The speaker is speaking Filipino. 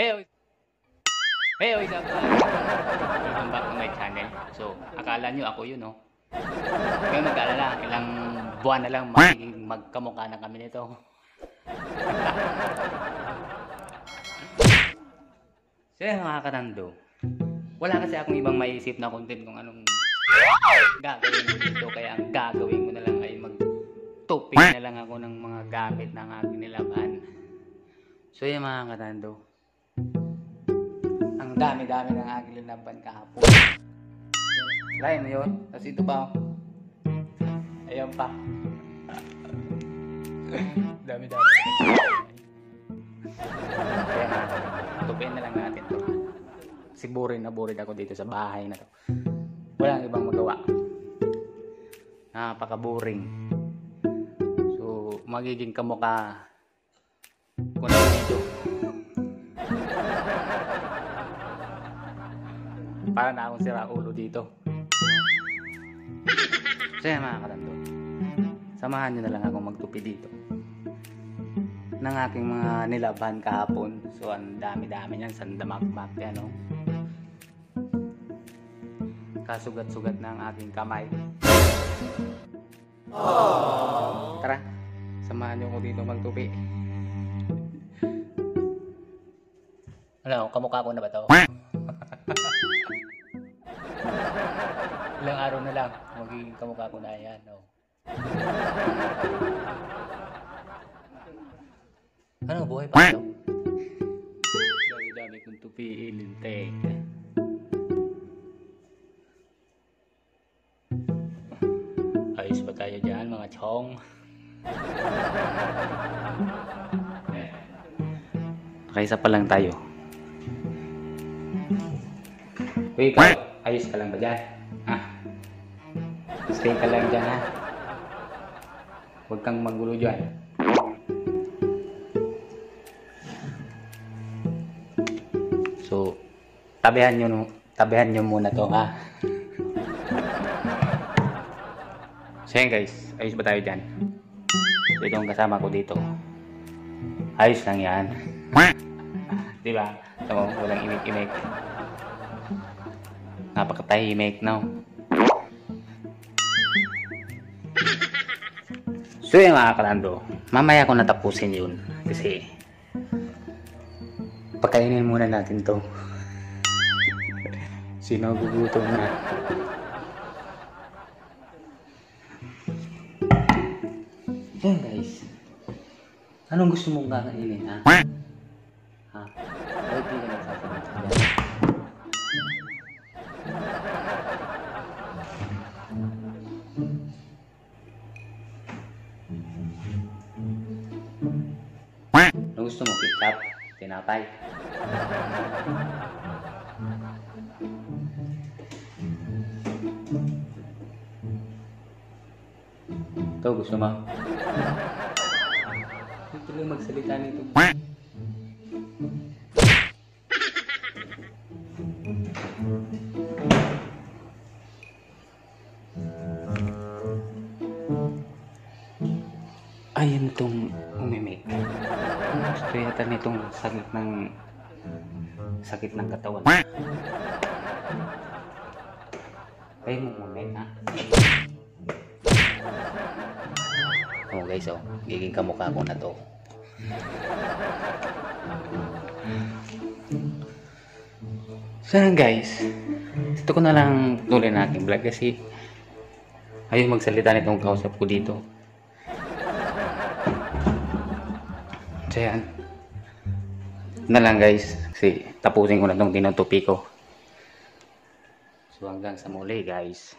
Hey, Hey, what's up? Welcome back to my channel. So, akala nyo ako yun, no? Ngayon mag-alala, ilang buwan na lang magiging magkamukha na kami nito. so, yan mga kanando. Wala kasi akong ibang maisip na content kung anong gagawin ko dito. Kaya ang gagawin ko na lang ay mag-topic na lang ako ng mga gamit ng aking nilaban. So, yan mga kanando ang dami-dami ng aking linaban kahapon. Lain na yun. Tapos ito pa. oh. Ayan pa. Dami-dami. Kaya na, lang natin to. Kasi boring na boring ako dito sa bahay na to. Walang ibang magawa. Napaka-boring. So, magiging kamukha ko na dito. Para na akong sira ulo dito. Yan mga kalando. Samahan nyo na lang akong magtupi dito. Ng aking mga nilaban kahapon. So ang dami-dami niyan. Sandamak-mak yan o. Kasugat-sugat na ang aking kamay. Tara. Samahan nyo ko dito magtupi. Ano, kamukha ko na ba to? Ilang araw na lang, magiging kamukha ko na yan. Oh. Ano, buhay pa ito? Dami-dami kong tupiin, lintek. Ayos pa tayo dyan, mga chong. Nakaisa pa lang tayo. Uy, ikaw, ayos ka lang ba dyan? Stay ka lang dyan, ha? Huwag kang magulo dyan. So, tabihan nyo, tabihan nyo muna to, ha? So yan guys, ayos ba tayo dyan? So itong kasama ko dito. Ayos lang yan. Di ba? So, walang imik-imik. Napakatahimik, no? So yung mga kalando, mamaya ko natapusin yun. Kasi, pagkainin muna natin to. Sino gugutom na? Yan guys. Anong gusto mong kakainin, ha? Ha? Gusto mo? Ketchup? Tinapay? Ito, gusto mo? Ito lang magsalita nito. Ayun itong umimik. Gusto yata nitong sakit ng sakit ng katawan. Kayo mo umimik ha? Oh guys oh, giging kamukha ko na to. So guys, ito ko na lang tuloy na aking vlog kasi ayaw magsalita nitong kausap ko dito. So yan. Na lang guys. Kasi tapusin ko na itong tinutupi ko. So hanggang sa muli guys.